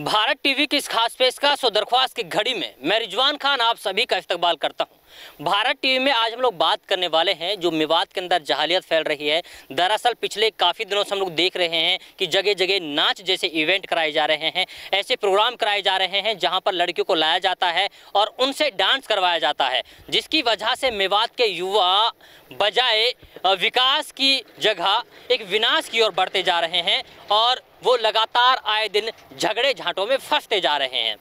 Bharat TV की इस खास पेशकश और दरख्वास्त की घड़ी में मैं रिजवान खान आप सभी का इस्तकबाल करता हूँ। भारत टीवी में आज हम लोग बात करने वाले हैं जो मेवात के अंदर जहालियत फैल रही है। दरअसल पिछले काफ़ी दिनों से हम लोग देख रहे हैं कि जगह जगह नाच जैसे इवेंट कराए जा रहे हैं, ऐसे प्रोग्राम कराए जा रहे हैं जहाँ पर लड़कियों को लाया जाता है और उनसे डांस करवाया जाता है, जिसकी वजह से मेवात के युवा बजाय विकास की जगह एक विनाश की ओर बढ़ते जा रहे हैं और वो लगातार आए दिन झगड़े झांटों में फंसते जा रहे हैं।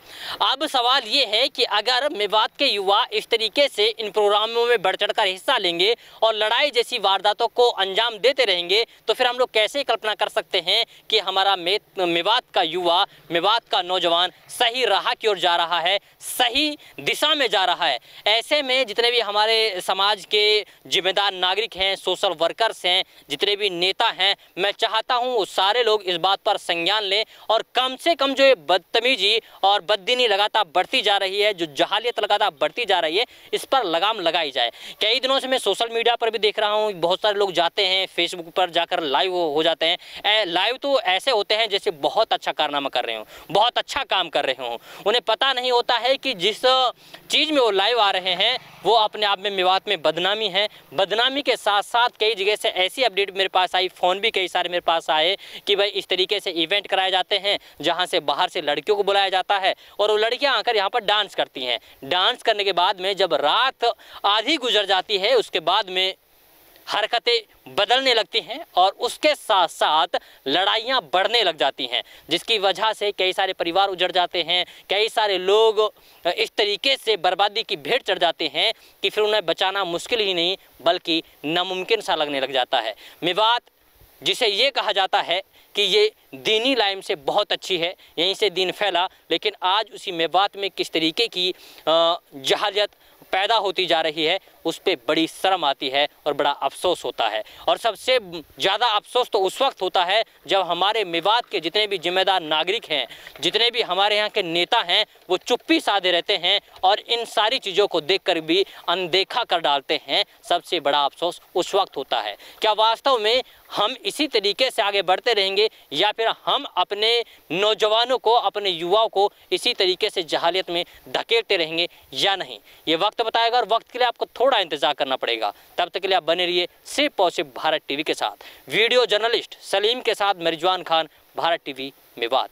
अब सवाल ये है कि अगर मेवात के युवा इस तरीके से इन प्रोग्रामों में बढ़ चढ़ हिस्सा लेंगे और लड़ाई जैसी वारदातों को अंजाम देते रहेंगे तो फिर हम लोग कैसे कल्पना कर सकते हैं कि हमारा मेवात का युवा, मेवात का नौजवान सही राह की ओर जा रहा है, सही दिशा में जा रहा है? ऐसे में जितने भी हमारे समाज के जिम्मेदार नागरिक हैं, सोशल वर्कर्स हैं, जितने भी नेता हैं, मैं चाहता हूँ सारे लोग इस बात पर संज्ञान लें और कम से कम जो ये बदतमीजी और बददीनी लगातार बढ़ती जा रही है, जो जहालियत लगातार बढ़ती जा रही है, इस पर लगाम लगाई जाए। कई दिनों से मैं सोशल मीडिया पर भी देख रहा हूँ, बहुत सारे लोग जाते हैं फेसबुक पर जाकर लाइव हो जाते हैं। लाइव तो ऐसे होते हैं जैसे बहुत अच्छा कारनामा कर रहे हो, बहुत अच्छा काम कर रहे हो। उन्हें पता नहीं होता है कि जिस चीज़ में वो लाइव आ रहे हैं, वो अपने आप में मेवात में बदनामी है। बदनामी के साथ साथ कई जगह से ऐसी अपडेट मेरे पास आई, फ़ोन भी कई सारे मेरे पास आए कि भाई इस तरीके से इवेंट कराए जाते हैं, जहाँ से बाहर से लड़कियों को बुलाया जाता है और वो लड़कियाँ आकर यहाँ पर डांस करती हैं। डांस करने के बाद में जब रात आधी गुजर जाती है, उसके बाद में हरकतें बदलने लगती हैं और उसके साथ साथ लड़ाइयाँ बढ़ने लग जाती हैं, जिसकी वजह से कई सारे परिवार उजड़ जाते हैं, कई सारे लोग इस तरीके से बर्बादी की भेंट चढ़ जाते हैं कि फिर उन्हें बचाना मुश्किल ही नहीं, बल्कि नामुमकिन सा लगने लग जाता है। मेवात, जिसे ये कहा जाता है कि ये दीनी लाइन से बहुत अच्छी है, यहीं से दीन फैला, लेकिन आज उसी मेवात में किस तरीके की जहालियत पैदा होती जा रही है उस पर बड़ी शर्म आती है और बड़ा अफसोस होता है। और सबसे ज़्यादा अफसोस तो उस वक्त होता है जब हमारे मेवात के जितने भी जिम्मेदार नागरिक हैं, जितने भी हमारे यहाँ के नेता हैं, वो चुप्पी साधे रहते हैं और इन सारी चीज़ों को देख कर भी अनदेखा कर डालते हैं। सबसे बड़ा अफसोस उस वक्त होता है। क्या वास्तव में हम इसी तरीके से आगे बढ़ते रहेंगे या फिर हम अपने नौजवानों को, अपने युवाओं को इसी तरीके से जहालियत में धकेलते रहेंगे या नहीं? ये वक्त बताएगा और वक्त के लिए आपको थोड़ा इंतज़ार करना पड़ेगा। तब तक के लिए आप बने रहिए सिर्फ़ सिर्फ़ भारत टीवी के साथ। वीडियो जर्नलिस्ट सलीम के साथ मिर्जवान खान, भारत टीवी में बात।